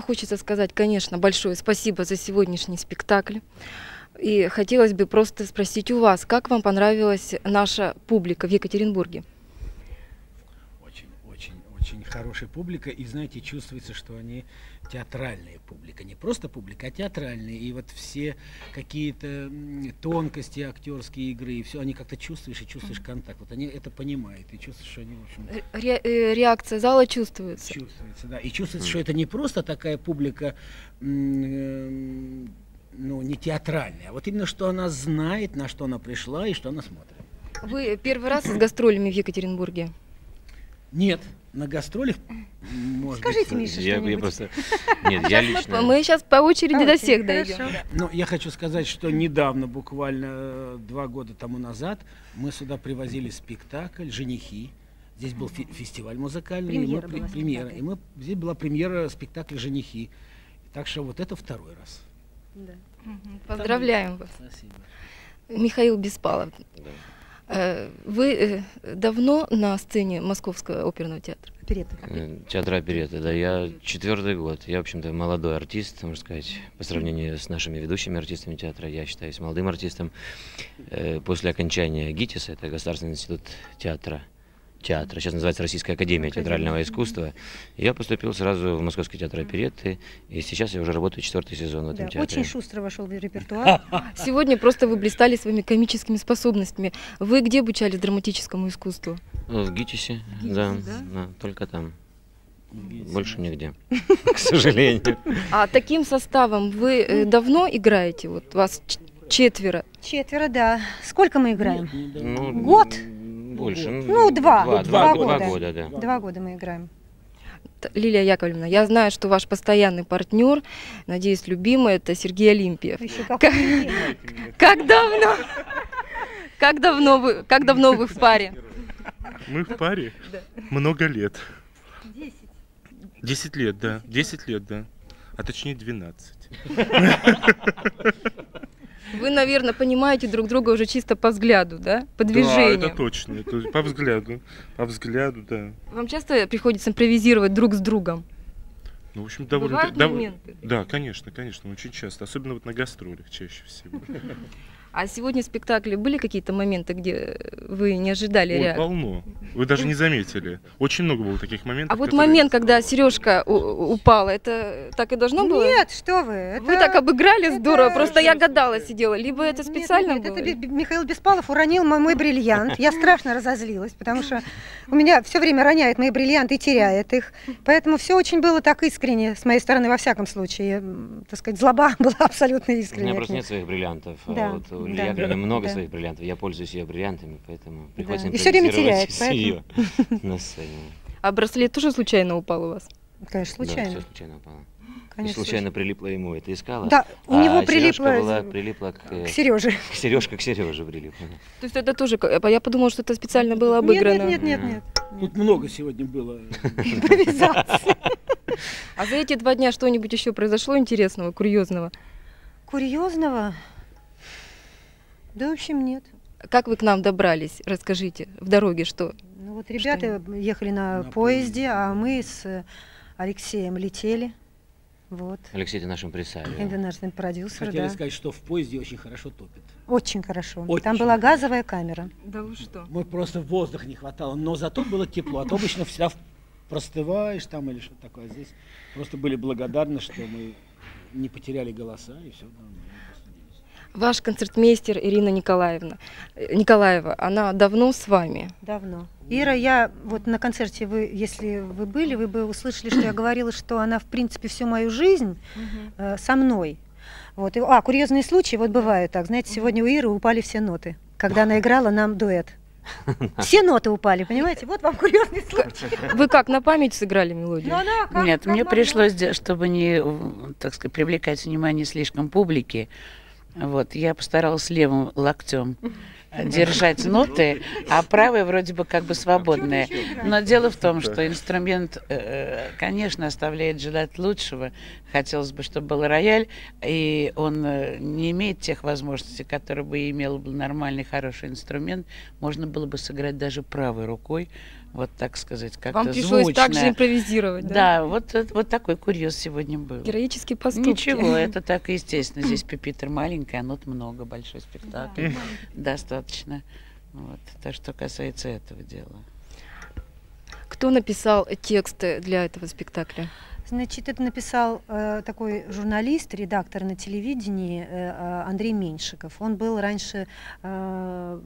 Хочется сказать, конечно, большое спасибо за сегодняшний спектакль. И хотелось бы просто спросить у вас, как вам понравилась наша публика в Екатеринбурге? Очень, очень, очень хорошая публика. И знаете, чувствуется, что они театральная публика. Не просто публика, а театральная. И вот все какие-то тонкости актерские игры, и все, они как-то чувствуешь и чувствуешь контакт. Вот они это понимают. И чувствуешь, что они, в общем, Ре- э, реакция зала чувствуется. чувствуется, да. И чувствуется, что это не просто такая публика, эм, ну, не театральная, а вот именно, что она знает, на что она пришла и что она смотрит. Вы первый раз с гастролями в Екатеринбурге? Нет, на гастролях, может Скажите, быть, Миша, Я, я просто... Нет, я лично... Мы сейчас по очереди А, до всех дойдем. Ну, я хочу сказать, что недавно, буквально э, два года тому назад, мы сюда привозили спектакль «Женихи». Здесь был фе- фестиваль музыкальный. и мы Премьера была премьера. И мы, здесь была премьера спектакля «Женихи». Так что вот это второй раз. Да. Поздравляем вас. Спасибо. Михаил Беспалов, Да. Э, вы э, давно на сцене Московского оперного театра? Оперетта. Э, Театр оперетты, да, я четвертый год. Я, в общем-то, молодой артист, можно сказать, по сравнению с нашими ведущими артистами театра, я считаюсь молодым артистом. После окончания ГИТИСа, это Государственный институт театра, театра, сейчас называется Российская академия театрального искусства, я поступил сразу в Московский театр оперетты, и сейчас я уже работаю четвертый сезон в этом Да, театре. очень шустро вошел в репертуар. Сегодня просто вы блистали своими комическими способностями. Вы где обучались драматическому искусству? Ну, В ГИТИСе, ГИТИСе, да, да? да, только там, Видите, больше нигде, к сожалению. А таким составом вы э, давно играете? Вот вас четверо. Четверо, да. Сколько мы играем? Ну, Год? Больше. Ну, два. Два, Два два, года. два года, да. Два года мы играем. Лилия Яковлевна, я знаю, что ваш постоянный партнер, надеюсь, любимый, это Сергей Олимпиев. Еще Как давно? Как давно вы, как давно вы в паре? Мы в паре много лет. Десять лет, да. Десять лет, да. А точнее 12. Вы, наверное, понимаете друг друга уже чисто по взгляду, да? По Да, движению. это точно. Это по взгляду. По взгляду, да. Вам часто приходится импровизировать друг с другом? Ну, в общем, довольно... Бывают дов- моменты? Да, конечно, конечно, очень часто. Особенно вот на гастролях чаще всего. А сегодня в спектакле были какие-то моменты, где вы не ожидали Ой, реакции? полно. Вы даже не заметили. Очень много было таких моментов. А вот которые- момент, когда сережка упала, это так и должно было? Нет, что вы. Это... Вы так обыграли это здорово, просто я гадала, сидела. Либо это специально нет, нет, было? это Михаил Беспалов уронил мой, мой бриллиант. Я страшно разозлилась, потому что у меня все время роняет мои бриллианты и теряет их. Поэтому все очень было так искренне, с моей стороны, во всяком случае. Так сказать, злоба была абсолютно У меня просто нет своих бриллиантов. а Да, вот у да. Ильи Яковлевны много Да. своих бриллиантов. Я пользуюсь ее бриллиантами, поэтому приходится И всё время теряет, с ее на сцене. А браслет тоже случайно упал у вас? Конечно, случайно. Да, все случайно упало. И Конечно, случайно прилипло ему. Это искала. Да, у а него прилипло была, прилипла к, э, к Сереже. к Сережка к Сереже прилипла. То есть это тоже... ка- Я подумала, что это специально было Нет, обыграно. нет, нет, нет, нет. Тут много сегодня было. Импровизация. А за эти два дня что-нибудь еще произошло интересного, курьезного? Курьезного? Да, в общем, нет. Как вы к нам добрались? Расскажите. В дороге что? Ну вот ребята ехали на, На поезде, а мы с Алексеем летели. Вот. Алексей, ты наш импресарио. Это наш продюсер, Хотели да. сказать, что в поезде очень хорошо топит. Очень хорошо. Очень Там была газовая камера. Да вы что? Мы просто воздуха не хватало, но зато было тепло. А то обычно всегда простываешь там или что-то такое. А Здесь просто были благодарны, что мы не потеряли голоса и все нормально. Ваш концертмейстер Ирина Николаевна. э, Николаева, она давно с вами. Давно. Ира, я вот на концерте, вы, если вы были, вы бы услышали, что я говорила, что она, в принципе, всю мою жизнь э, со мной. Вот. И- а, курьезные случаи, вот бывают так. Знаете, сегодня у Иры упали все ноты, когда она играла нам дуэт. Все ноты упали, понимаете? Вот вам курьезный случай. Вы как, на память сыграли мелодию? Но она как- Нет, как мне пришлось, чтобы не, в- так сказать, привлекать внимание слишком публики, вот, я постаралась левым локтем держать ноты, а правая вроде бы как бы свободная. Но дело в том, что инструмент, э, конечно, оставляет желать лучшего. Хотелось бы, чтобы был рояль, и он э, не имеет тех возможностей, которые бы имел бы нормальный, хороший инструмент. Можно было бы сыграть даже правой рукой. вот так сказать, как-то Вам пришлось звучно. также импровизировать, да? Да, вот, вот такой курьез сегодня был. Героические поступки. Ничего, это так естественно. Здесь пепитер маленький, а нот много, большой спектакль. Достаточно. Вот. То, что касается этого дела. Кто написал тексты для этого спектакля? Значит, это написал э, такой журналист, редактор на телевидении э, э, Андрей Меньшиков. Он был раньше, э,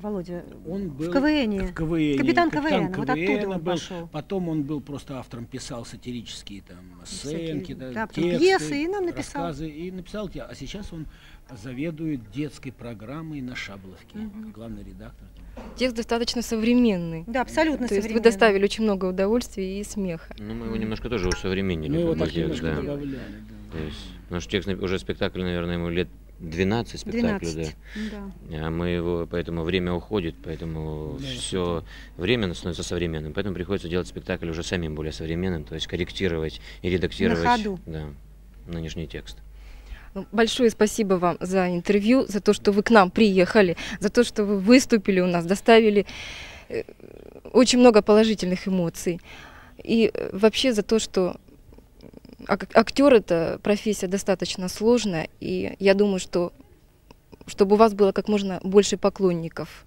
Володя, Он был в КВН. в КВН. Капитан КВН, вот оттуда КВН он был. пошел. Потом он был просто автором, писал сатирические там сценки, да, да, тексты, пьесы, и нам написал. рассказы, и написал. А сейчас он заведует детской программой на Шабловке, главный редактор. Текст достаточно современный. Да, абсолютно То есть вы современный. доставили очень много удовольствия и смеха. Ну, мы его немножко тоже усовременили. Мы его так текст, немножко да. добавляли. да. То есть наш текст на- уже спектакль, наверное, ему лет 12 спектаклю, 12. да. Да. А мы его, поэтому время уходит, поэтому Да, все время становится современным. Поэтому приходится делать спектакль уже самим более современным, то есть корректировать и редактировать ходу. Да, нынешний текст. Ну, Большое спасибо вам за интервью, за то, что вы к нам приехали, за то, что вы выступили у нас, доставили э, очень много положительных эмоций. И э, вообще за то, что ак- актер это профессия достаточно сложная, и я думаю, что чтобы у вас было как можно больше поклонников,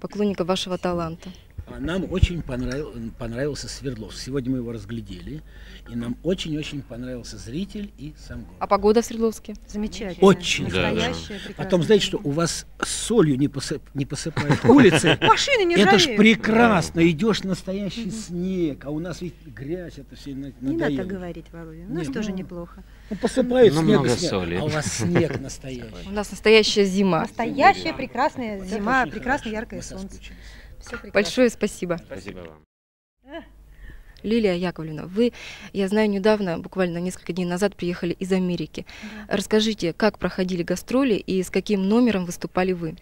поклонников вашего таланта. А Нам очень понравил- понравился Свердловск. Сегодня мы его разглядели, и нам очень-очень понравился зритель и сам город. А погода в Свердловске? Замечательно. Очень Настоящая, прекрасная. Потом, знаете, что у вас солью не, посып- не посыпают улицы. Машины не Это ж прекрасно, идешь настоящий снег, а у нас ведь грязь, это все на- Не надо надоело. говорить, Володя. У нас Не, тоже ну, неплохо. Ну, посыпают Ну, снег, много снег, соли. а у вас снег настоящий. У нас настоящая зима. Настоящая прекрасная зима, прекрасное яркое солнце. Все прекрасно. Большое спасибо. Спасибо вам. Лилия Яковлевна, вы, я знаю, недавно, буквально несколько дней назад, приехали из Америки. Расскажите, как проходили гастроли и с каким номером выступали вы?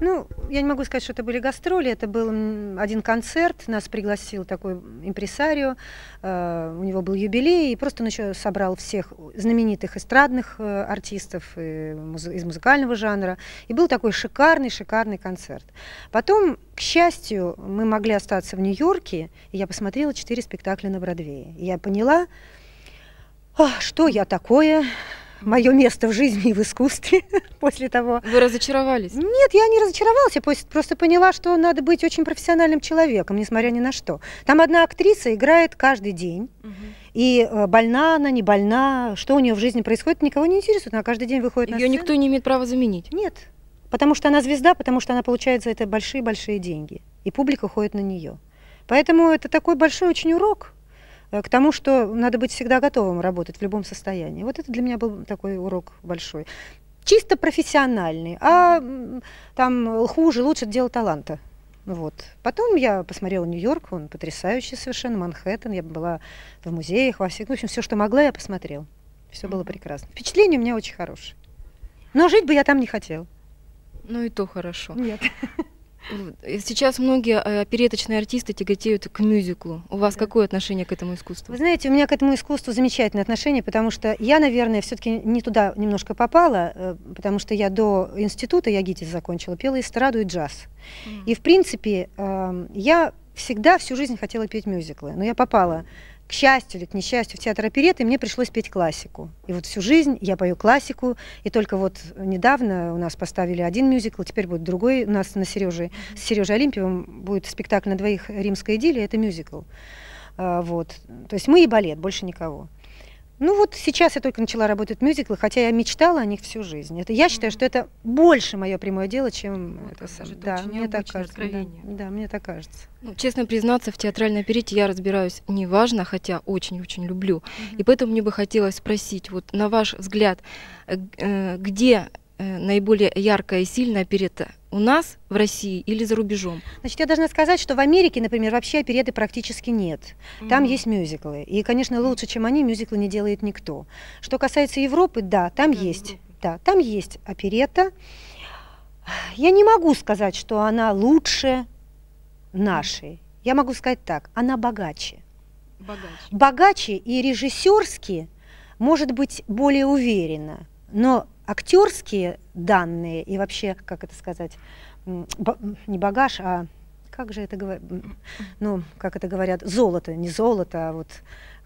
Ну, я не могу сказать, что это были гастроли, это был один концерт, нас пригласил такой импресарио, э, у него был юбилей, и просто он еще собрал всех знаменитых эстрадных э, артистов э, из музыкального жанра, и был такой шикарный-шикарный концерт. Потом, к счастью, мы могли остаться в Нью-Йорке, и я посмотрела четыре спектакля на Бродвее. И я поняла, а, что я такое, мое место в жизни и в искусстве после того, Вы разочаровались? нет, я не разочаровалась, я просто поняла, что надо быть очень профессиональным человеком, несмотря ни на что. Там одна актриса играет каждый день, и э, больна она, не больна, что у нее в жизни происходит, никого не интересует, она каждый день выходит на Ее сцену. никто не имеет права заменить. Нет, потому что она звезда, потому что она получает за это большие-большие деньги, и публика ходит на нее. Поэтому это такой большой очень урок э, к тому, что надо быть всегда готовым работать в любом состоянии. Вот это для меня был такой урок большой. Чисто профессиональный, а там хуже, лучше дело таланта. Вот. Потом я посмотрела Нью-Йорк, он потрясающий совершенно, Манхэттен, я была в музеях, во всех, в общем, все, что могла, я посмотрела. Все было прекрасно. Впечатление у меня очень хорошее. Но жить бы я там не хотела. Ну и то хорошо. Нет. И Сейчас многие э, опереточные артисты тяготеют к мюзиклу. У вас Да. какое отношение к этому искусству? Вы знаете, у меня к этому искусству замечательное отношение, потому что я, наверное, все-таки не туда немножко попала, э, потому что я до института, я ГИТИС закончила, пела эстраду и джаз. И, в принципе, эм, я всегда всю жизнь хотела петь мюзиклы, но я попала, к счастью или к несчастью, в театр опереты, мне пришлось петь классику. И вот всю жизнь я пою классику, и только вот недавно у нас поставили один мюзикл, теперь будет другой, у нас на Сереже, с Сережей Олимпиевым будет спектакль на двоих «Римская идиллия», это мюзикл. А, Вот. То есть мы и балет, больше никого. Ну вот сейчас я только начала работать в мюзиклах, хотя я мечтала о них всю жизнь. Это, я считаю, что это больше мое прямое дело, чем Вот это как сам- это Да, мне так кажется. Да, откровение. да, мне так кажется. Ну, честно признаться, в театральной оперете я разбираюсь неважно, хотя очень-очень люблю. И поэтому мне бы хотелось спросить, вот на ваш взгляд, э, э, где наиболее яркая и сильная оперета? У нас, в России или за рубежом? Значит, я должна сказать, что в Америке, например, вообще опереты практически нет. Там Мгм. есть мюзиклы. И, конечно, лучше, чем они, мюзиклы не делает никто. Что касается Европы, да, там Да, есть. Европы. Да, там есть оперета. Я не могу сказать, что она лучше нашей. Я могу сказать так, она богаче. Богаче. богаче и режиссерски, может быть, более уверенно, но актерские данные и вообще, как это сказать, не багаж, а как же это говорят, ну, как это говорят, золото, не золото, а вот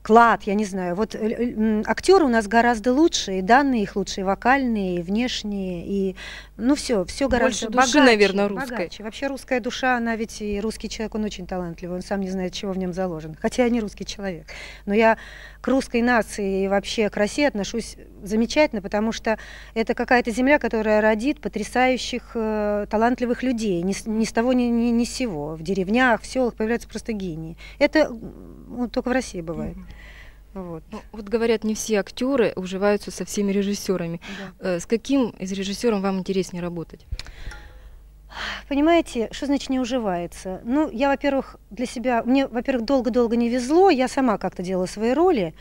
клад, я не знаю. Вот э, э, актеры у нас гораздо лучше, и данные их лучше, и вокальные, и внешние, и ну все, все гораздо Больше души, богаче, наверное, русской. богаче. Вообще русская душа, она ведь и русский человек, он очень талантливый, он сам не знает, чего в нем заложено. Хотя я не русский человек, но я к русской нации и вообще к России отношусь замечательно, потому что это какая-то земля, которая родит потрясающих, э, талантливых людей, ни с, ни с того, ни, ни, ни с сего. В деревнях, в селах появляются просто гении. Это ну, только в России бывает. Вот. Ну, вот говорят, не все актеры уживаются со всеми режиссерами. Э, С каким из режиссером вам интереснее работать? Понимаете, что значит не уживается? Ну, я, во-первых, для себя, мне, во-первых, долго-долго не везло, я сама как-то делала свои роли.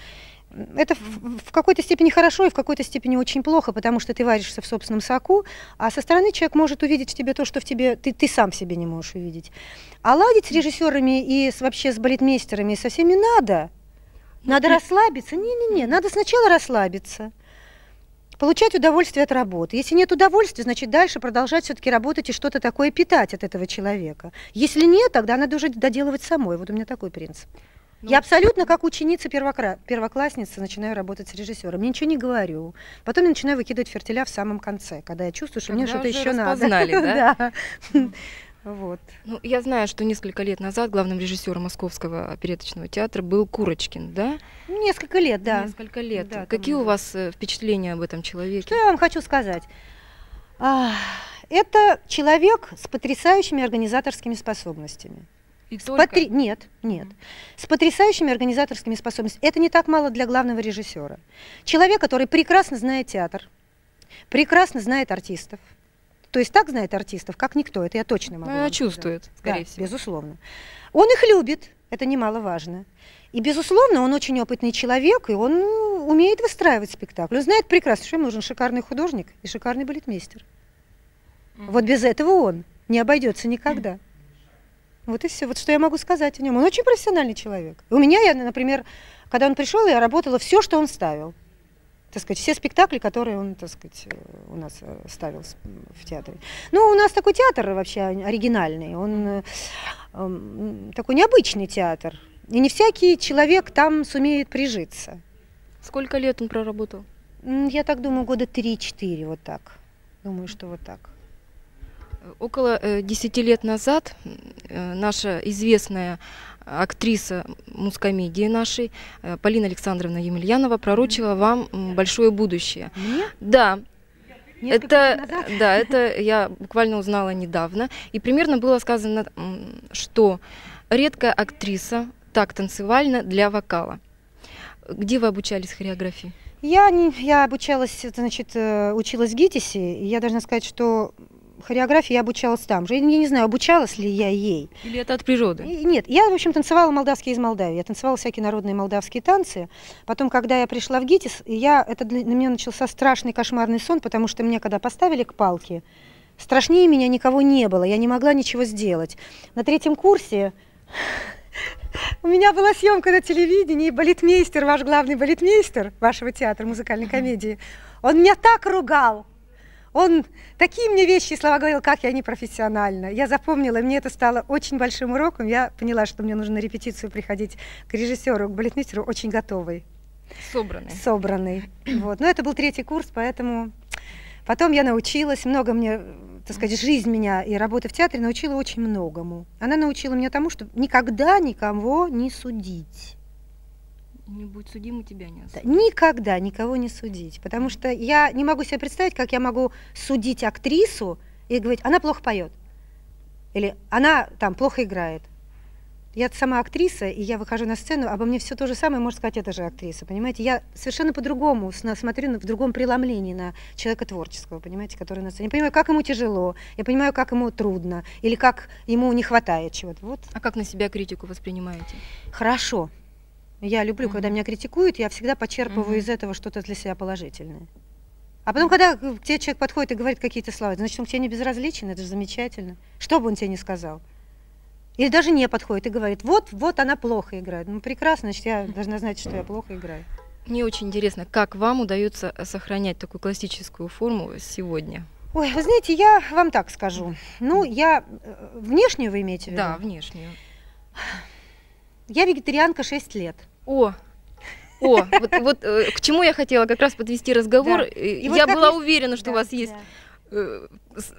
Это в, какой-то степени хорошо и в какой-то степени очень плохо, потому что ты варишься в собственном соку, а со стороны человек может увидеть в тебе то, что в тебе ты, ты сам себе не можешь увидеть. А ладить с режиссерами и с, вообще с балетмейстерами со всеми надо. Надо расслабиться. Не-не-не, надо сначала расслабиться. Получать удовольствие от работы. Если нет удовольствия, значит дальше продолжать все-таки работать и что-то такое питать от этого человека. Если нет, тогда надо уже доделывать самой. Вот у меня такой принцип. Ну, Я абсолютно как ученица первокра... первоклассница начинаю работать с режиссером. Я ничего не говорю. Потом я начинаю выкидывать фертиля в самом конце, когда я чувствую, что мне Когда что-то уже еще надо. да? Да. Вот. Ну, я знаю, что несколько лет назад главным режиссером Московского опереточного театра был Курочкин, да? Несколько лет, да. Несколько лет. Да, Какие тому у вас э, впечатления об этом человеке? Что я вам хочу сказать? А, Это человек с потрясающими организаторскими способностями. И С только? потри- Нет, нет. С потрясающими организаторскими способностями. Это не так мало для главного режиссера. Человек, который прекрасно знает театр, прекрасно знает артистов. То есть так знает артистов, как никто. Это я точно могу. Ну, она вам сказать. чувствует, скорее да, всего. безусловно. Он их любит, это немаловажно. И, безусловно, он очень опытный человек, и он ну, умеет выстраивать спектакль. Он знает прекрасно, что ему нужен шикарный художник и шикарный балетмейстер. Вот без этого он не обойдется никогда. Вот и все. Вот что я могу сказать о нем. Он очень профессиональный человек. У меня, я, например, когда он пришел, я работала все, что он ставил. Так сказать, все спектакли, которые он, так сказать, э, у нас э, ставил в театре. Ну, у нас такой театр вообще оригинальный. Он э, такой необычный театр. И не всякий человек там сумеет прижиться. Сколько лет он проработал? Я так думаю, года 3-4, вот так. Думаю, что вот так. Около э, 10 лет назад э, наша известная актриса мускомедии нашей, э, Полина Александровна Емельянова, пророчила вам большое будущее. Мне? Да, Несколько это, да, это я буквально узнала недавно. И примерно было сказано, что редкая актриса так танцевальна для вокала. Где вы обучались хореографии? Я, не, я обучалась, значит, э, училась в ГИТИСе, и я должна сказать, что хореографии я обучалась там же. Я не, знаю, обучалась ли я ей. Или это от природы? И- Нет, я, в общем, танцевала молдавские из Молдавии. Я танцевала всякие народные молдавские танцы. Потом, когда я пришла в ГИТИС, я, это для, на меня начался страшный кошмарный сон, потому что меня, когда поставили к палке, страшнее меня никого не было. Я не могла ничего сделать. На третьем курсе у меня была съемка на телевидении, и балетмейстер, ваш главный балетмейстер вашего театра музыкальной комедии, он меня так ругал. Он такие мне вещи и слова говорил, как я непрофессиональна. Я запомнила, и мне это стало очень большим уроком. Я поняла, что мне нужно на репетицию приходить к режиссеру, к балетмейстеру очень готовой, Собранные. собранной. Вот. Но это был третий курс, поэтому потом я научилась, много мне, так сказать, жизнь меня и работа в театре научила очень многому. Она научила меня тому, что никогда никого не судить. Не будь судим, у тебя не осудят. Никогда никого не судить. Потому что я не могу себе представить, как я могу судить актрису и говорить, она плохо поет. Или она там плохо играет. Я сама актриса, и я выхожу на сцену, обо мне все то же самое, можно сказать, это же актриса, понимаете? Я совершенно по-другому смотрю в другом преломлении на человека творческого, понимаете, который на сцене. Я понимаю, как ему тяжело, я понимаю, как ему трудно, или как ему не хватает чего-то. Вот А как на себя критику воспринимаете? Хорошо. Я люблю, когда Мгм. меня критикуют, я всегда почерпываю Мгм. из этого что-то для себя положительное. А потом, когда к тебе человек подходит и говорит какие-то слова, значит, он к тебе не безразличен, это же замечательно. Что бы он тебе ни сказал. Или даже не подходит и говорит, вот, вот она плохо играет. Ну, прекрасно, значит, я должна знать, что я плохо играю. Мне очень интересно, как вам удается э, сохранять такую классическую форму сегодня? Ой, вы знаете, я вам так скажу. Ну, я э, внешнюю вы имеете в виду? Да, внешнюю. Я вегетарианка 6 лет. О, о, вот, вот э, к чему я хотела как раз подвести разговор. Да. И вот Я как была есть- уверена, что Да, у вас есть да. э,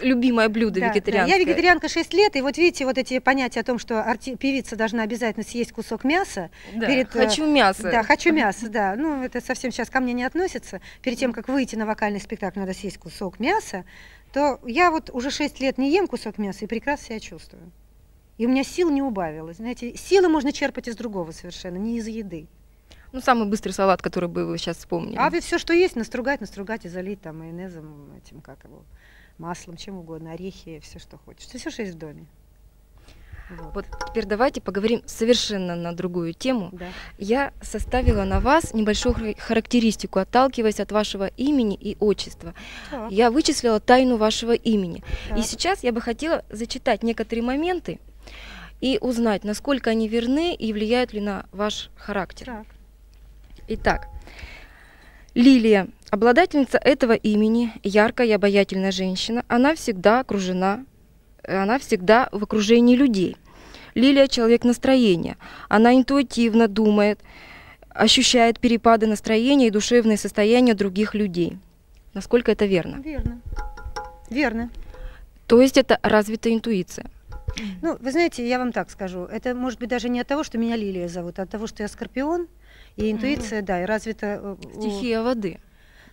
любимое блюдо Да, да. вегетарианское. Я вегетарианка 6 лет, и вот видите, вот эти понятия о том, что арти- певица должна обязательно съесть кусок мяса. Да, перед, э, Хочу мясо. Да, хочу мясо, да. Ну, это совсем сейчас ко мне не относится. Перед тем, как выйти на вокальный спектакль, надо съесть кусок мяса, то я вот уже 6 лет не ем кусок мяса и прекрасно себя чувствую. И у меня сил не убавилось. Знаете, силы можно черпать из другого совершенно, не из еды. Ну, самый быстрый салат, который бы вы сейчас вспомнили. А все, что есть, настругать, настругать и залить там майонезом, этим, как его, маслом, чем угодно, орехи, все, что хочешь. Все, что есть в доме. Вот. Вот теперь давайте поговорим совершенно на другую тему. Да. Я составила на вас небольшую характеристику, отталкиваясь от вашего имени и отчества. Так, Я вычислила тайну вашего имени. И так. сейчас я бы хотела зачитать некоторые моменты и узнать, насколько они верны и влияют ли на ваш характер. Так. Итак, Лилия, обладательница этого имени, яркая и обаятельная женщина, она всегда окружена, она всегда в окружении людей. Лилия – человек настроения. Она интуитивно думает, ощущает перепады настроения и душевное состояние других людей. Насколько это верно? Верно. Верно. То есть это развитая интуиция. Ну, вы знаете, я вам так скажу. Это может быть даже не от того, что меня Лилия зовут, а от того, что я скорпион. И интуиция, да, и развита... э, у- Стихия воды.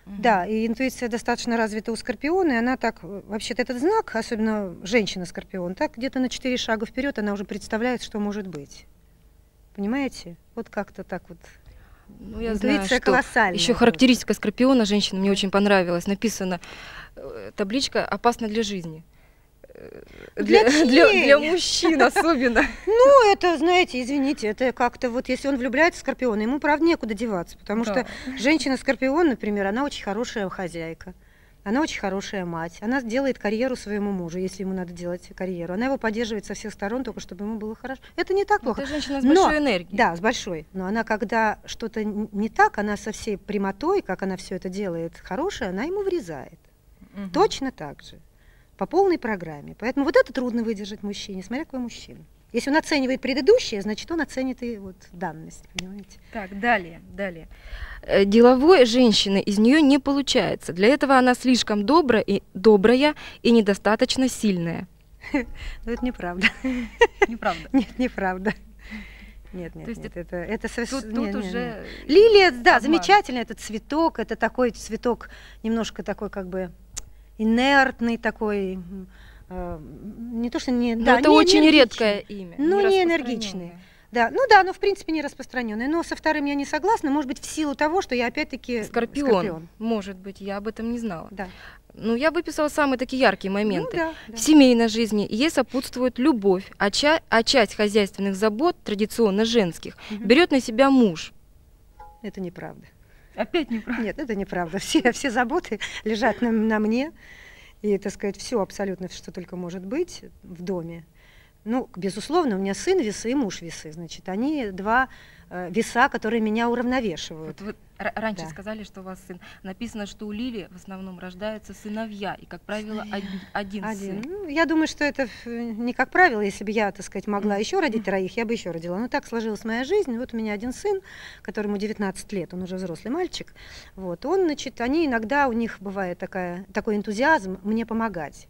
Да, и интуиция достаточно развита у скорпиона, и она так, э, вообще-то этот знак, особенно женщина-скорпион, так где-то на четыре шага вперед она уже представляет, что может быть. Понимаете? Вот как-то так вот. Ну, я Интуиция знаю, колоссальная. Еще характеристика скорпиона женщины мне очень понравилась. Написано э, табличка опасна для жизни. Э, Для для, чьей? для мужчин особенно. Ну, это, знаете, извините, это как-то вот, если он влюбляется в скорпиона, ему, правда, некуда деваться, потому Да. что женщина-скорпион, например, она очень хорошая хозяйка. Она очень хорошая мать. Она делает карьеру своему мужу, если ему надо делать карьеру. Она его поддерживает со всех сторон, только чтобы ему было хорошо. Это не так плохо. Это женщина с Но- большой энергией. Да, с большой. Но она, когда что-то не так, она со всей прямотой, как она все это делает хорошее, она ему врезает. Мгм. Точно так же. По полной программе. Поэтому вот это трудно выдержать мужчине, смотря какой мужчина. Если он оценивает предыдущее, значит, он оценит и вот данность, понимаете? Так, далее, далее. Э, Деловой женщины из нее не получается. Для этого она слишком добрая и, добрая и недостаточно сильная. Но это неправда. Неправда. Нет, неправда. Нет, нет, То есть нет, это, это совсем... Тут, тут уже... Лилия, да, замечательно, этот цветок, это такой цветок, немножко такой как бы инертный такой, э, не то что не... Ну, да, это не очень энергичный. редкое имя. Ну, не распространённое. энергичные. Да, ну да, но в принципе не распространенный. Но со вторым я не согласна, может быть, в силу того, что я опять-таки Скорпион. Может быть, я об этом не знала. Да. Ну, я выписала самые такие яркие моменты. Ну, да, да. В семейной жизни ей сопутствует любовь, а, ча- а часть хозяйственных забот, традиционно женских, Мгм. берет на себя муж. Это неправда. Опять неправда. Нет, это неправда. Все, все заботы лежат на, на мне. И, так сказать, все абсолютно, что только может быть в доме. Ну, безусловно, у меня сын весы и муж весы. Значит, они два веса, которые меня уравновешивают. Вот вы раньше Да. сказали, что у вас сын. Написано, что у Лили в основном рождаются сыновья, и, как правило, один, один, Один. сын. Ну, я думаю, что это э, не как правило, если бы я, так сказать, могла еще родить троих, я бы еще родила. Но так сложилась моя жизнь. Вот у меня один сын, которому 19 лет, он уже взрослый мальчик. Вот, он, значит, они иногда, у них бывает такая, такой энтузиазм мне помогать.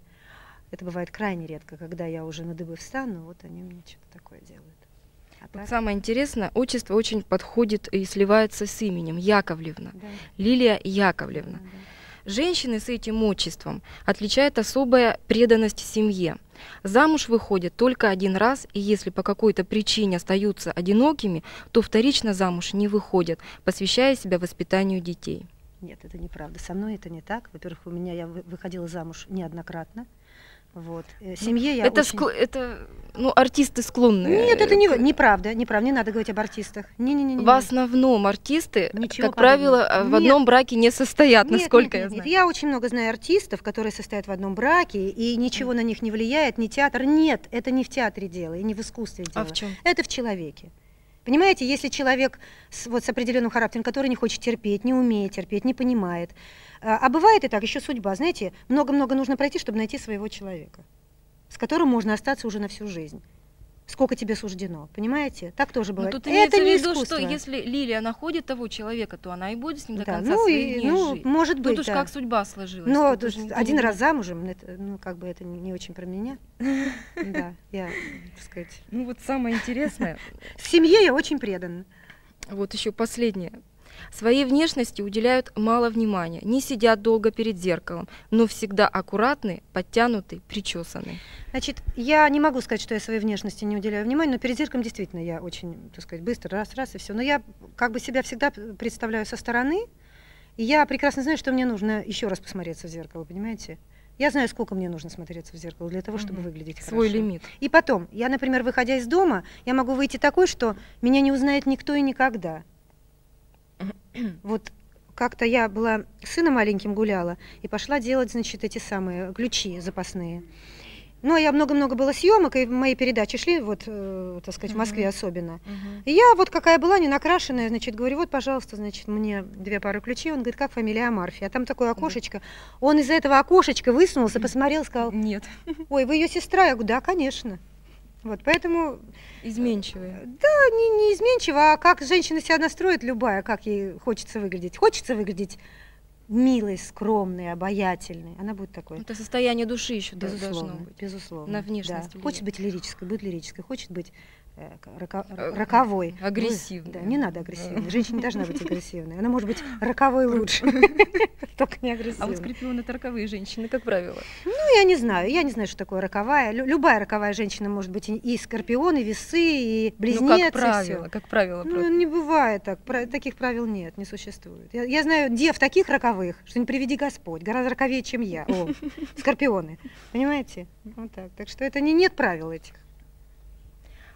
Это бывает крайне редко, когда я уже на дыбы встану, вот они мне что-то такое делают. А Вот самое интересное, отчество очень подходит и сливается с именем Яковлевна. да, Лилия Яковлевна. да, да. Женщины с этим отчеством отличает особая преданность семье. Замуж выходят только один раз, и если по какой-то причине остаются одинокими, то вторично замуж не выходят, посвящая себя воспитанию детей. Нет, это неправда. Со мной это не так. Во-первых, у меня я вы- выходила замуж неоднократно. Вот. Э, Семье я это, очень- скло- это ну, артисты склонные. Нет, это не, неправда, неправда, не надо говорить об артистах. Не-не-не. В основном артисты, Ничего как правило, подобного. в Нет. одном браке не состоят, Нет, насколько нет, я нет, знаю. нет. Я очень много знаю артистов, которые состоят в одном браке, и ничего на них не влияет, ни театр. Нет, это не в театре дело, и не в искусстве дело. А в чем? Это в человеке. Понимаете, если человек с, вот, с определенным характером, который не хочет терпеть, не умеет терпеть, не понимает, а, а бывает и так, еще судьба, знаете, много-много нужно пройти, чтобы найти своего человека, с которым можно остаться уже на всю жизнь сколько тебе суждено, понимаете? Так тоже Но бывает. тут имеется это в не виду, искусство. что если Лилия находит того человека, то она и будет с ним до Да, конца ну, своих и, дней ну, жить. может быть, Тут уж да. как судьба сложилась. Но тут никто один раз замужем, это, ну, как бы это не очень про меня. Да, я, так сказать. Ну вот самое интересное, Семье я очень предана. вот еще последнее. Своей внешности уделяют мало внимания, не сидят долго перед зеркалом, но всегда аккуратны, подтянуты, причесаны. Значит, я не могу сказать, что я своей внешности не уделяю внимания, но перед зеркалом действительно я очень, так сказать, быстро, раз-раз и все. Но я как бы себя всегда представляю со стороны, и я прекрасно знаю, что мне нужно еще раз посмотреться в зеркало, понимаете? Я знаю, сколько мне нужно смотреться в зеркало для того, чтобы выглядеть Свой хорошо. лимит. И потом, я, например, выходя из дома, я могу выйти такой, что меня не узнает никто и никогда. Вот как-то я была сыном маленьким гуляла и пошла делать, значит, эти самые ключи запасные. Ну, а я много-много было съемок, и мои передачи шли, вот, э, так сказать, в Москве Мгм. особенно. И я вот какая была, не накрашенная, значит, говорю, вот, пожалуйста, значит, мне две пары ключей. Он говорит, как фамилия Амарфи? А там такое окошечко. Он из этого окошечка высунулся, посмотрел, сказал, Нет, ой, вы ее сестра? Я говорю, да, конечно. Вот, поэтому изменчивые. да, не, не изменчиво, а как женщина себя настроит, любая, как ей хочется выглядеть. Хочется выглядеть милой, скромной, обаятельной. Она будет такой. Это состояние души еще Безусловно, должно быть. безусловно. На внешность да. влияет. Хочет быть лирической, будет лирической. Хочет быть э, рока- Э, роковой. агрессивной. Да, не надо агрессивной. Женщина не должна быть агрессивной. Она может быть роковой лучше. Только не А вот агрессивной. скорпионы торговые женщины, как правило. Ну, я не знаю. Я не знаю, что такое роковая. Лю- Любая роковая женщина может быть и- скорпион, и весы, и близнецы. ну, как правило, как правило. Ну, не бывает так. Таких правил нет, не существует. Я, знаю дев таких роковых, что не приведи Господь, гораздо роковее, чем я. Скорпионы. Понимаете? Вот так. Так что это не нет правил этих.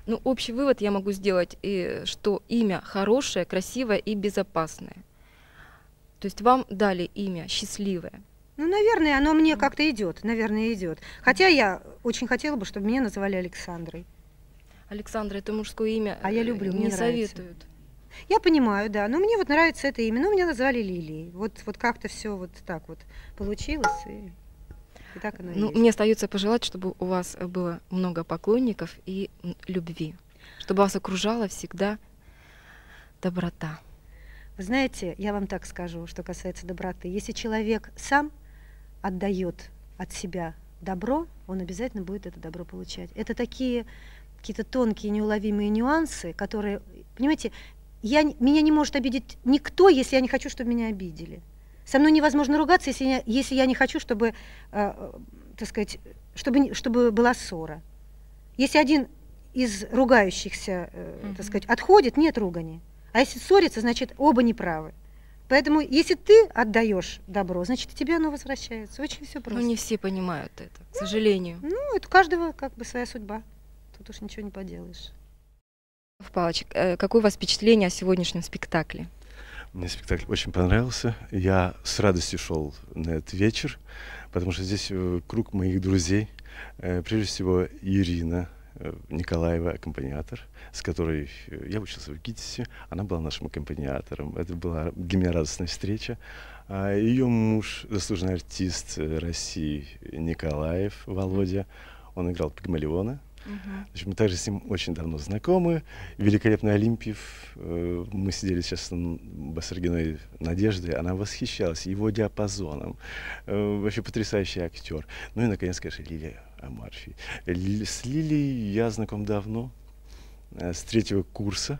Ну, общий вывод я могу сделать, и, что имя хорошее, красивое и безопасное. То есть вам дали имя счастливое. Ну, наверное, оно мне как-то идет. Наверное, идет. Хотя я очень хотела бы, чтобы меня называли Александрой. Александра это мужское имя. А я э, люблю, не мне нравится. советуют. Я понимаю, да. Но мне вот нравится это имя. Ну, меня назвали Лилией. Вот, вот как-то все вот так вот получилось. И, и так оно Ну, есть. мне остается пожелать, чтобы у вас было много поклонников и любви, чтобы вас окружала всегда доброта. Вы знаете, я вам так скажу, что касается доброты. Если человек сам отдает от себя добро, он обязательно будет это добро получать. Это такие какие-то тонкие, неуловимые нюансы, которые, понимаете, я, меня не может обидеть никто, если я не хочу, чтобы меня обидели. Со мной невозможно ругаться, если я, если я не хочу, чтобы, э, так сказать, чтобы, чтобы была ссора. Если один из ругающихся, э, так сказать, отходит, нет ругани. А если ссорится, значит, оба неправы. Поэтому, если ты отдаешь добро, значит, и тебе оно возвращается. Очень все Но просто. не все понимают это, к сожалению. Ну, это у каждого как бы своя судьба. Тут уж ничего не поделаешь. Палочек, э, какое у вас впечатление о сегодняшнем спектакле? Мне спектакль очень понравился. Я с радостью шел на этот вечер, потому что здесь э, круг моих друзей. Э, Прежде всего, Ирина э, Николаева, аккомпаниатор, с которой я учился в ГИТИСе. Она была нашим аккомпаниатором. Это была для меня радостная встреча. А ее муж, заслуженный артист России Николаев Володя, он играл Пигмалиона. Значит, мы также с ним очень давно знакомы. Великолепный Олимпиев. э, Мы сидели сейчас с Басаргиной Надеждой. Она восхищалась его диапазоном. Э, Вообще потрясающий актер. Ну и, наконец, конечно, Лилия Амарфи. С Лилией я знаком давно. э, С третьего курса,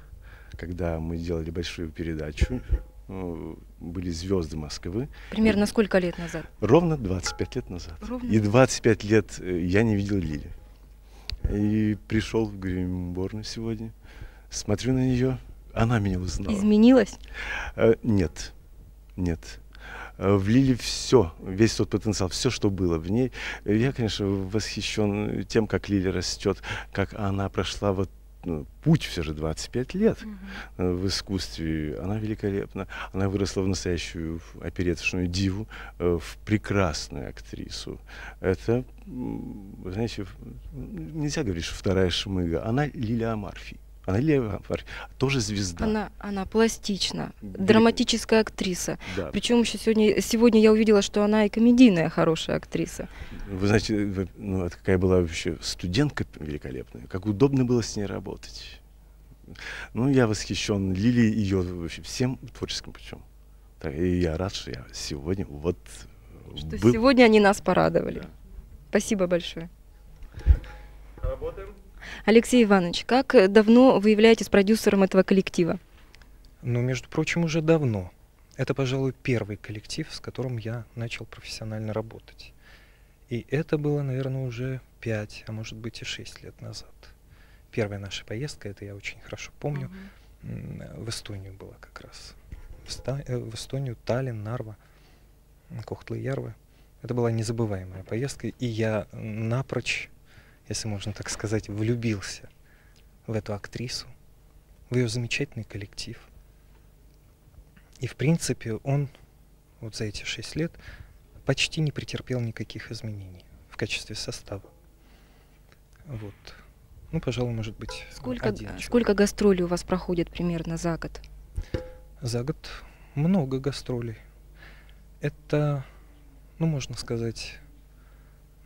когда мы делали большую передачу. Были звезды Москвы. Примерно сколько лет назад? Ровно 25 лет назад. Ровно? И 25 лет я не видел Лили. И пришел в гримуборную сегодня, смотрю на нее, она меня узнала. Изменилась? Э, Нет, нет. Э, В Лиле все, весь тот потенциал, все, что было в ней. Э, Я, конечно, восхищен тем, как Лиля растет, как она прошла вот ну, путь все же 25 лет э, в искусстве. Она великолепна. Она выросла в настоящую опереточную диву, э, в прекрасную актрису. Это, знаете, нельзя говорить, что вторая Шмыга. Она Лилия Амарфи. Она левая, тоже звезда. Она, она пластична, драматическая актриса. Да. Причем еще сегодня, сегодня я увидела, что она и комедийная хорошая актриса. Вы знаете, вы- ну, это какая была вообще студентка великолепная, как удобно было с ней работать. Ну, я восхищен Лилией ее вообще всем творческим путем. Так, и я рад, что я сегодня вот Что был. сегодня они нас порадовали. Да. Спасибо большое. Алексей Иванович, как давно вы являетесь продюсером этого коллектива? Ну, между прочим, уже давно. Это, пожалуй, первый коллектив, с которым я начал профессионально работать. И это было, наверное, уже 5, а может быть и 6 лет назад. Первая наша поездка, это я очень хорошо помню, м, в Эстонию была как раз. В, э, Эстонию, Таллин, Нарва, м, Кохтла-Ярве. Это была незабываемая поездка, и я напрочь, если можно так сказать, влюбился в эту актрису, в ее замечательный коллектив. И, в принципе, он вот за эти шесть лет почти не претерпел никаких изменений в качестве состава. Вот. Ну, пожалуй, может быть, Сколько, один человек. сколько гастролей у вас проходит примерно за год? За год много гастролей. Это, ну, можно сказать,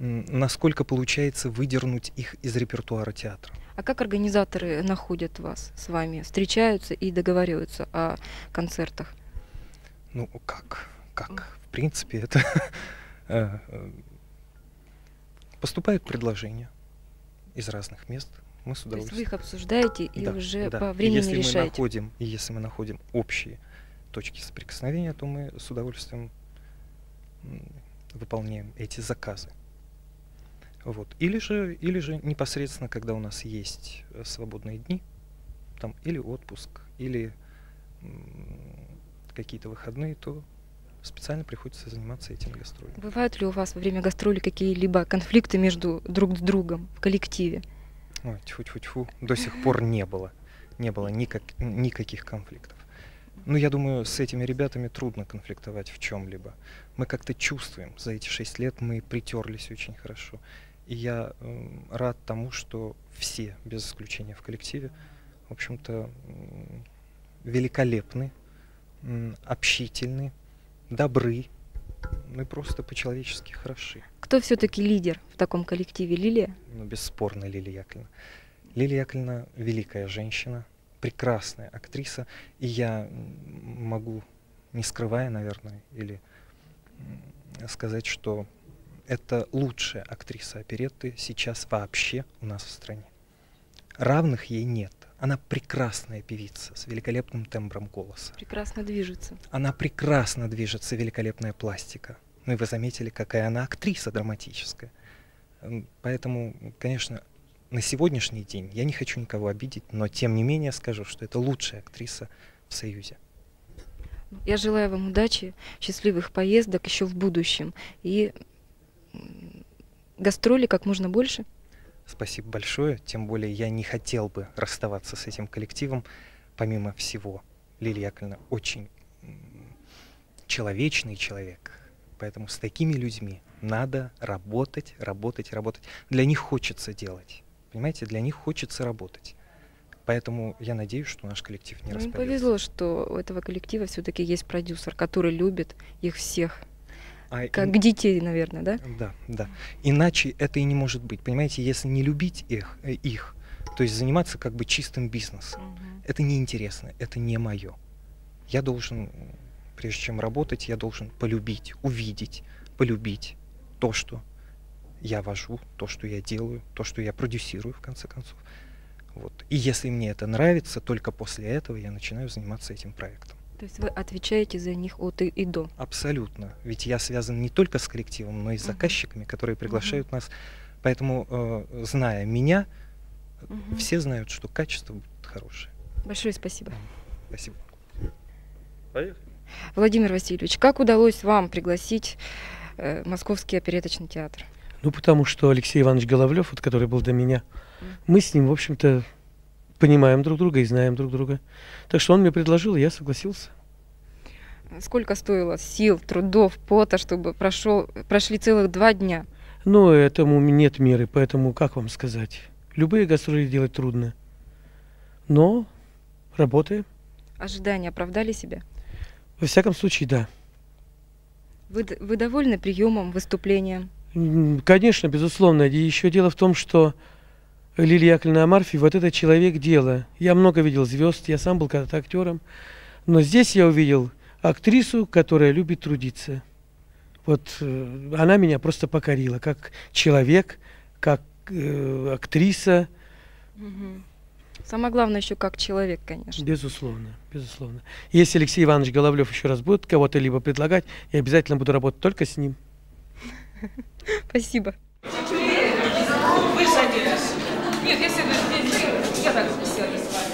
насколько получается выдернуть их из репертуара театра. А как организаторы находят вас с вами, встречаются и договариваются о концертах? Ну, как? Как? В принципе, это э, э, поступают предложения из разных мест. Мы с То есть вы удовольствием. их обсуждаете и Да, уже да. по И времени если мы решаете? находим, и если мы находим общие точки соприкосновения, то мы с удовольствием выполняем эти заказы. Вот. Или же, или же непосредственно, когда у нас есть э, свободные дни, там или отпуск, или какие-то выходные, то специально приходится заниматься этим гастролем. Бывают ли у вас во время гастроли какие-либо конфликты между друг с другом в коллективе? Ой, тьфу-тьфу-тьфу, до сих пор не было. Не было никак, никаких конфликтов. Ну, я думаю, с этими ребятами трудно конфликтовать в чем-либо. Мы как-то чувствуем, за эти шесть лет мы притерлись очень хорошо. И я рад тому, что все, без исключения в коллективе, в общем-то, великолепны, общительны, добры, и просто по-человечески хороши. Кто все-таки лидер в таком коллективе? Лилия? ну, бесспорно Лилия Яковлевна. Лилия Яковлевна великая женщина, прекрасная актриса, и я могу, не скрывая, наверное, или сказать, что это лучшая актриса оперетты сейчас вообще у нас в стране. Равных ей нет. Она прекрасная певица с великолепным тембром голоса. Прекрасно движется. Она прекрасно движется, великолепная пластика. Ну и вы заметили, какая она актриса драматическая. Поэтому, конечно, на сегодняшний день я не хочу никого обидеть, но тем не менее скажу, что это лучшая актриса в Союзе. Я желаю вам удачи, счастливых поездок еще в будущем и гастроли как можно больше. Спасибо большое. Тем более я не хотел бы расставаться с этим коллективом. Помимо всего, Лилия Яковлевна очень человечный человек. Поэтому с такими людьми надо работать, работать, работать. Для них хочется делать. Понимаете, для них хочется работать. Поэтому я надеюсь, что наш коллектив не Ну, распадется. повезло, что у этого коллектива все-таки есть продюсер, который любит их всех, А как им- детей, наверное, да? Да, да. Иначе это и не может быть. Понимаете, если не любить их, э, их то есть заниматься как бы чистым бизнесом, это неинтересно, это не мое. Я должен, прежде чем работать, я должен полюбить, увидеть, полюбить то, что я вожу, то, что я делаю, то, что я продюсирую, в конце концов. Вот. И если мне это нравится, только после этого я начинаю заниматься этим проектом. То есть вы отвечаете за них от и, и до. Абсолютно. Ведь я связан не только с коллективом, но и с заказчиками, которые приглашают нас. Поэтому, э, зная меня, Мгм. все знают, что качество будет хорошее. Большое спасибо. Спасибо. Поехали. Владимир Васильевич, как удалось вам пригласить э, Московский опереточный театр? Ну, потому что Алексей Иванович Головлев, вот, который был до меня, мы с ним, в общем-то, понимаем друг друга и знаем друг друга. Так что он мне предложил, и я согласился. Сколько стоило сил, трудов, пота, чтобы прошел, прошли целых два дня? Но этому нет меры, поэтому, как вам сказать, любые гастроли делать трудно. но работаем. Ожидания оправдали себя? Во всяком случае, да. Вы, вы довольны приемом, выступлением? Конечно, безусловно. И еще дело в том, что Лилия Яковлевна Амарфи, вот это человек дела. Я много видел звезд, я сам был когда-то актером. Но здесь я увидел актрису, которая любит трудиться. Вот э, она меня просто покорила, как человек, как э, актриса, Мгм. Самое главное еще как человек, конечно. безусловно, безусловно. Если Алексей Иванович Головлев еще раз будет кого-то либо предлагать, я обязательно буду работать только с ним. Спасибо. Вы. Нет, сяду здесь. Я так сяду с вами.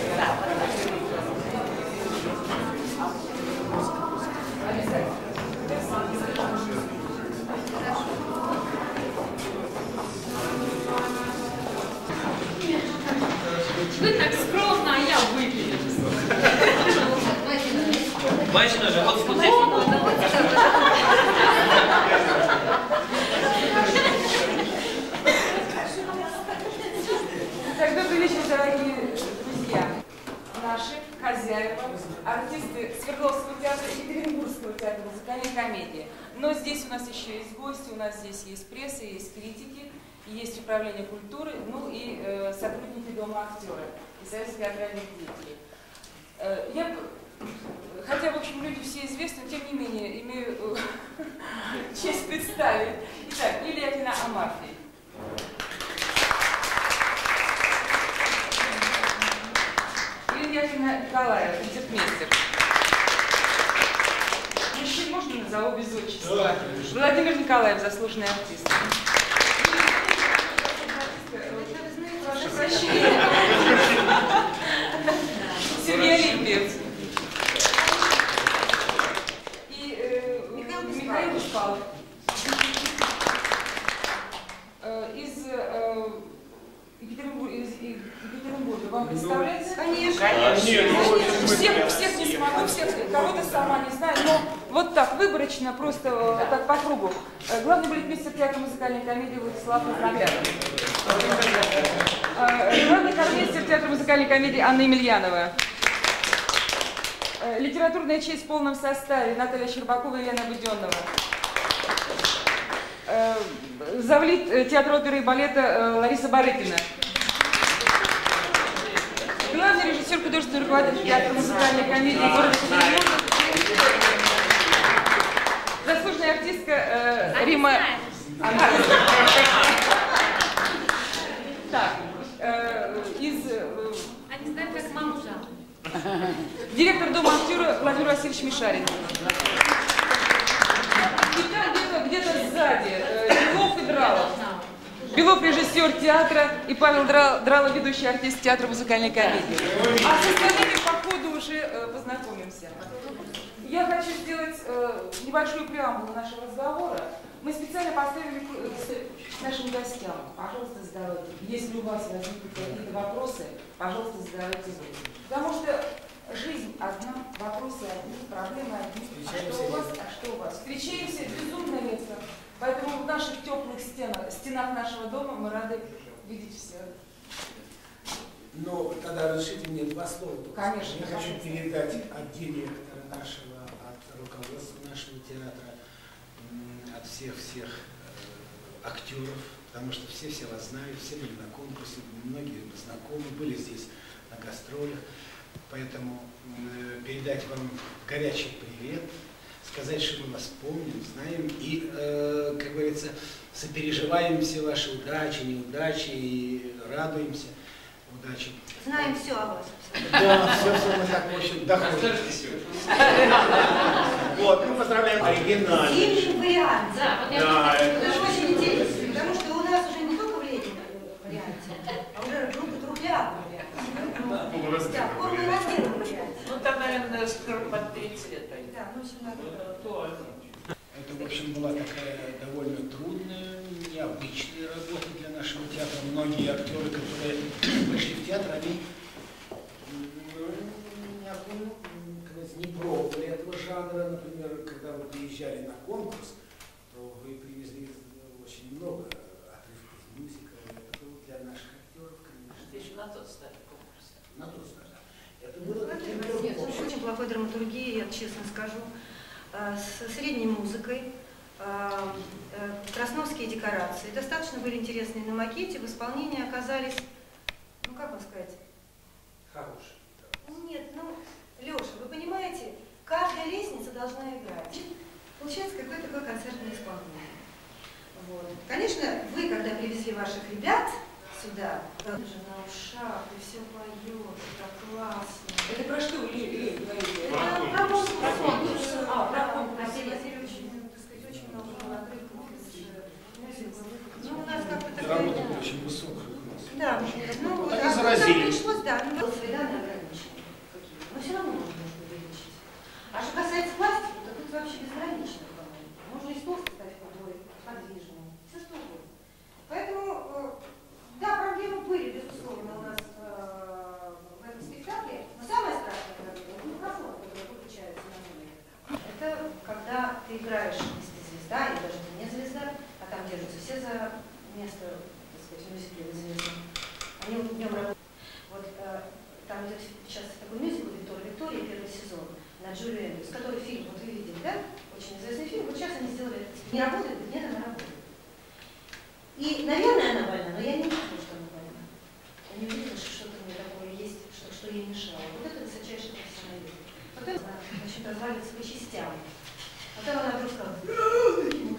Вы так скромно, а я выпью. Бачите, живот смотрите. Так, добрый вечер, дорогие друзья. Наши хозяева, артисты Свердловского театра и Екатеринбургского театра музыкальной комедии. Но здесь у нас еще есть гости, у нас здесь есть пресса, есть критики, есть управление культуры, ну и э, сотрудники Дома актера и Союз театральных деятелей. Э, я, хотя, в общем, люди все известны, тем не менее имею э, честь представить. Итак, Лилия Акина Яковлевна Николаева, концертмейстер. Мужчин можно назову без отчества? Владимир Николаев, заслуженный артист. Сергей Олимпиев. И э, Михаил Беспалов. Э, Из э, Екатеринбурга, из Екатеринбурга вам представляется? Конечно. Конечно. Всех, всех не смогу, всех, кого-то сама не знаю, но вот так, выборочно, просто э, так по кругу. Э, Главный балетмейстер театра музыкальной комедии Владислав Разновятов. Э, Главный хормейстер театра музыкальной комедии Анна Емельянова. Литературная честь в полном составе Наталья Щербакова и Елена Буденного. Завлит театра оперы и балета Лариса Барыкина. Главный режиссер, художественный руководитель театра музыкальной комедии города Екатеринбурга. Заслуженная артистка э, Рима... Так, э, из... э, Они знают, как маму жалко. Директор Дома актера Владимир Васильевич Мишарин. И там где-то где сзади э, Белов и Дралов. Белов режиссер театра и Павел Дра- Дралов ведущий артист театра музыкальной комедии. А с остальными по ходу уже э, познакомимся. Я хочу сделать э, небольшую преамбулу нашего разговора. Мы специально поставили с нашим гостям. Пожалуйста, задавайте. Если у вас возникнут какие-то вопросы, пожалуйста, задавайте вы. Потому что жизнь одна, вопросы одни, проблемы одни. А что у вас, а что у вас? Встречаемся безумно редко. Поэтому в наших теплых стенах, стенах нашего дома мы рады видеть всех. Ну, тогда разрешите мне два слова. Конечно. Я хочу передать от директора нашего, от руководства нашего театра, от всех-всех э, актеров, потому что все-все вас знают, все были на конкурсе, многие знакомы, были здесь на гастролях. Поэтому э, передать вам горячий привет, сказать, что мы вас помним, знаем и, э, как говорится, сопереживаем все ваши удачи, неудачи и радуемся удачи. Знаем все о вас. Да, все, все, мы так, в общем, доходим. Вот, мы поздравляем оригинально. Зимний вариант. Да, вот Да, это очень интересно, потому что у нас уже не только в летнем варианте, а уже трухлявом варианте. Да. Там, наверное, скоро под 30 лет. Да, ну, надо. Это, в общем, была такая довольно трудная, необычная работа для нашего театра. Многие актеры, которые пришли в театр, они не, пробовали этого жанра. Например, когда вы приезжали на конкурс, то вы привезли очень много отрывков мюзикла. Это было для наших актеров, конечно. Еще на тот старый конкурс. На тот старый. Плохой драматургией, я честно скажу, э, с средней музыкой, э, э, красновские декорации. Достаточно были интересные на макете, в исполнении оказались, ну как вам сказать? Хороший. Нет, ну, Леша, вы понимаете, каждая лестница должна играть. Получается какое такое концертное исполнение. Вот. Конечно, вы, когда привезли ваших ребят сюда, это же на ушах, и все поет, это классно. Это про что вы говорите? Это про конкурс. А, про конкурс. Василий Васильевич, так сказать, очень много мюзиклов. Ну, у нас как-то такое... Работа очень высокая у нас. Да, ну, вот, и а заразили. пришлось, да, ну, было свои данные ограничены какие-то, но все равно можно увеличить. А что касается пластики, то тут вообще безгранично, по-моему. Можно из толстой стать худой, подвижной, все что угодно. Поэтому, э, да, проблемы были, безусловно, у нас э, в этом спектакле, но самое страшное проблема – микрофон, который выключается на нуле. Это когда ты играешь, если звезда, или даже не звезда, а там держатся все за место, так сказать, мюзикле известном. Они днем работают. Вот э, там идет сейчас такой мюзикл Виктор Виктория, первый сезон, на Джулию Эндрюс, который фильм, вот вы видели, да? Очень известный фильм. Вот сейчас они сделали. Не работает, нет, она работает. И, наверное, она больна, но я не видела, что она больна. Я не увидела, что что-то у нее такое есть, что, что ей мешало. Вот это высочайший профессионализм. Потом она начнет разваливаться по частям. Потом она вдруг сказала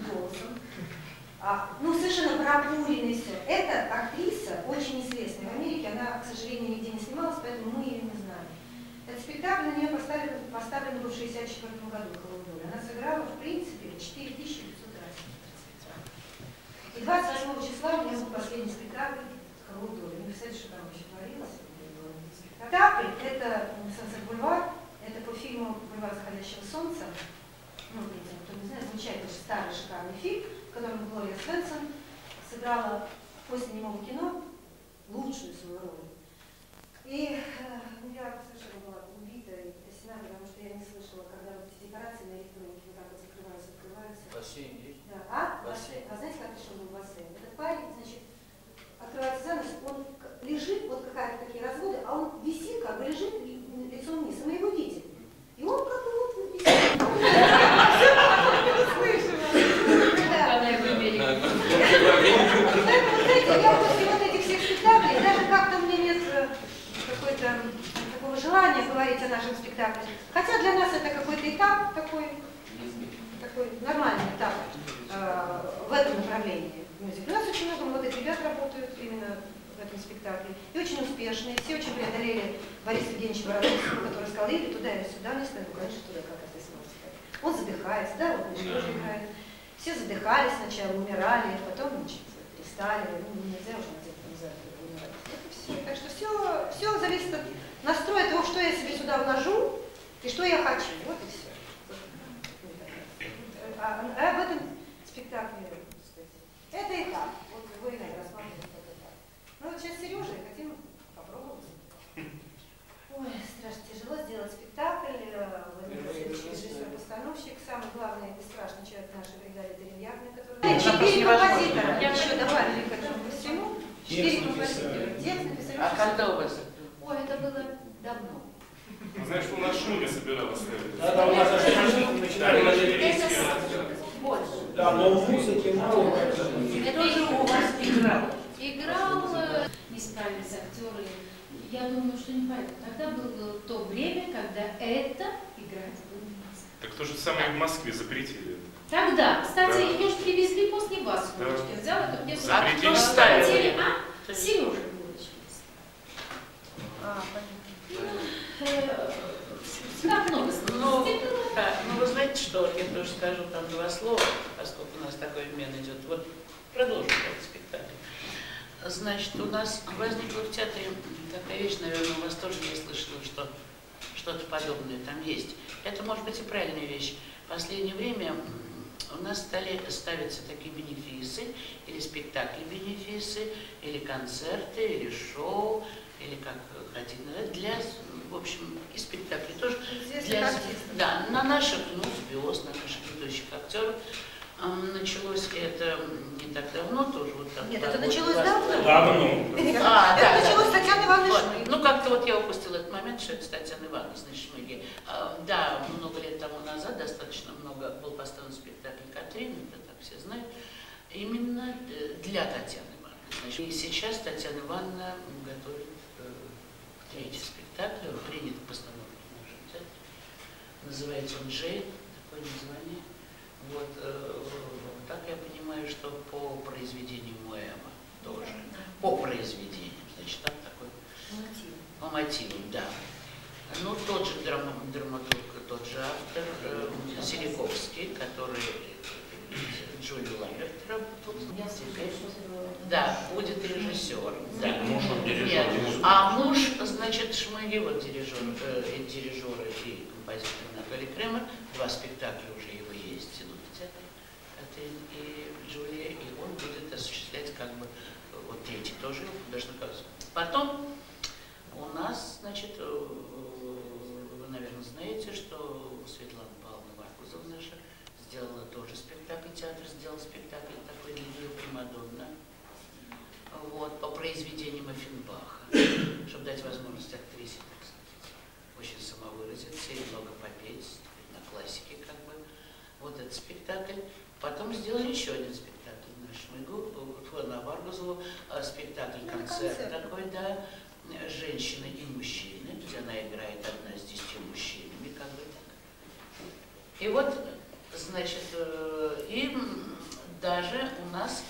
голосом. А, ну, совершенно прокуренный все. Эта актриса очень известная. В Америке она, к сожалению, нигде не снималась, поэтому мы ее не знаем. Этот спектакль на нее поставлен, поставлен был в 1964 году в Колумбии. Она сыграла, в принципе, 4500 раз. И 28 числа у меня был последний спектакль Колумбии. Не представляете, что там вообще творилось? Спектакль – это «Сансет Бульвар», это по фильму «Бульвар заходящего солнца». Ну, видите, кто не знает, замечательный старый шикарный фильм, в котором Глория Свенсон сыграла после немого кино лучшую свою роль. И э, ну, я совершенно была убита и потрясена, потому что я не слышала, когда вот эти декорации на электронике вот так вот закрываются, открываются. Бассейн. А? Бассейн. А знаете, как пришел был бассейн? Этот парень, значит, открывается занавес, он к- лежит, вот какая-то такие разводы, а он висит, как бы лежит ли- лицом вниз, и мы его видим. И он как бы вот висит. Поэтому, знаете, я после вот этих всех спектаклей, даже как-то у меня нет э, желания говорить о нашем спектакле. Хотя для нас это какой-то этап такой, такой нормальный этап э, в этом направлении мюзикла. У нас очень много молодых ребят работают именно в этом спектакле. И очень успешные. Все очень преодолели Бориса Евгеньевича Воробьевского, который сказал, или туда, или сюда. Не стану, конечно, туда, как это смотрится. Он задыхается, да, вот Мишка тоже играет. Все задыхались сначала, умирали, потом, значит, перестали. Ну, нельзя уже где-то назад умирать. Это все. Так что все, все зависит от настроя того, что я себе сюда вложу и что я хочу. Вот и все. А, а об этом спектакле, так сказать, это этап. Вот вы иногда рассматриваете как этап. Ну вот сейчас с Сережей хотим попробовать. Ой, страшно тяжело сделать спектакль. э, Владимир Васильевич, режиссер-постановщик, самый главный и страшный человек в нашей бригаде Деревьяна, который... Четыре композитора еще добавили к этому всему. Четыре композитора. Текст написали. А когда у вас? Ой, это было давно. Знаешь, что у нас Шуня собиралась. Да, да, у нас начинали на Больше. Да, но в музыке мало. Это и у вас играл. Играл, э, не справились актеры. Я думаю, что не поэтому. Тогда было то время, когда это играть было нельзя. Так то же самое и в Москве запретили. Тогда, кстати, Да. ее же привезли после вас, Да. Взял эту пьесу. Запретили, А кто ставили. А? Сережа Булочкин. А, Э, Как много Ну, было. да, ну вы знаете что, я тоже скажу там два слова, поскольку у нас такой обмен идет. Вот продолжим этот спектакль. Значит, у нас возникла в театре такая вещь, наверное, у вас тоже я слышала, что что-то подобное там есть. Это может быть и правильная вещь. В последнее время у нас стали ставиться такие бенефисы, или спектакли-бенефисы, или концерты, или шоу, или как хотите для, в общем, и спектакли тоже. Известных Для, артистов. да, на наших, ну, звезд, на наших ведущих актеров. Началось это не так давно тоже. Вот как Нет, это года, началось два- давно. Давно. А, Это да, да, началось с да. Татьяны Ивановны Вот. Шмыги. Ну, как-то вот я упустила этот момент, что это с Татьяной Ивановной, значит, Шмыги. А, Да, много лет тому назад, достаточно много, был поставлен спектакль «Катрина», это так все знают, именно э, для Татьяны Ивановны. Значит, и сейчас Татьяна Ивановна готовит третий спектакль, он принят в постановке в нашем театре. Называется он «Джейн», такое название. Вот, э, так я понимаю, что по произведению Моэма тоже. По произведениям, значит, там такой по мотивам, да. Ну, тот же драма, драматург, тот же автор, э, Селиковский, который Теперь, да, будет режиссер. Да. Муж он дирижер. А муж, значит, Шмыги, вот дирижер, э, и дирижеры и композитор Анатолий Кремер. Два спектакля уже его есть, идут в театре. Катрин и Джулия, и он будет осуществлять как бы вот третий тоже курс. Потом у нас, значит, э, вы, наверное, знаете, что Светлана Павловна Варкузова наша сделала тоже спектакль, театр сделал спектакль такой для нее Примадонна. Вот, по произведениям Офенбаха, чтобы дать возможность актрисе, так сказать, очень самовыразиться и много попеть на классике как бы. Вот этот спектакль. Потом сделали еще один спектакль на Шмыгу, фу, на Варгузову, э, спектакль концерт концерт. такой, да, женщины и мужчины, где она играет одна с десятью мужчинами, как бы так. И вот, значит, э, и даже у нас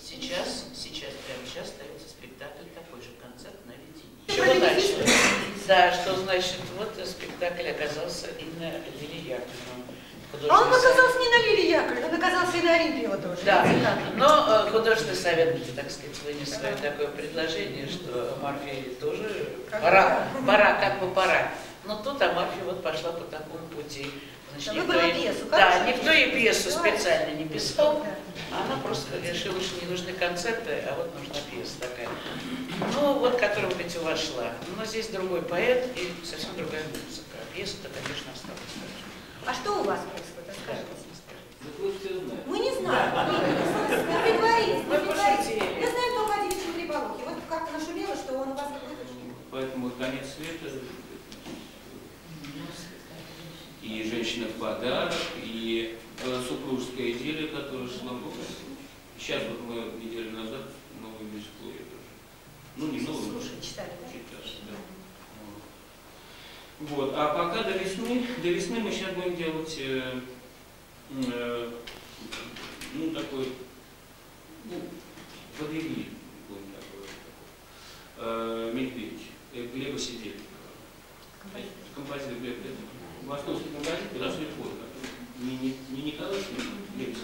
сейчас, сейчас, прямо сейчас ставится спектакль такой же концерт на Ведении. Чего дальше? Да, что значит, вот спектакль оказался и на Лилии Яковлевна. А он оказался не на Лилии Яковлевне, он оказался и на Олимпиева тоже. Да, но э, художественный совет, так сказать, вынес свое такое предложение, что Марфе тоже Как пора, пора, как бы пора. Но тут Амарфи вот пошла по такому пути. Да, никто выбрала ей- пьесу. Да, Хорошо. никто ей пьесу Да. специально не писал. Да. Она просто решила, что не нужны концерты, а вот нужна пьеса такая. Ну, вот, которая в эти вошла. Но здесь другой поэт и совсем другая музыка. А Пьеса-то, конечно, осталась. А что у вас происходит? Расскажите. Мы не знаем. Мы притворились, мы Мы притворились. пошутили. Я знаю только о девичьем гриболухе. Вот как-то нашумело, что он у вас какой-то... Поэтому конец света и женщина в подарок, и супружеская идиллия, которая шла по Сейчас вот мы неделю назад новый мюзикл я тоже. Ну, не новый, Слушай, читали, да? читали, да. Вот. А пока до весны, до весны мы сейчас будем делать э, э, ну, такой, ну, водевиль будем такой, э, Медведь, э, Глеба Сидельникова. Композитор Глеб, это московский магазин, куда шли фото. Не, не, не Николаевский, Лепс,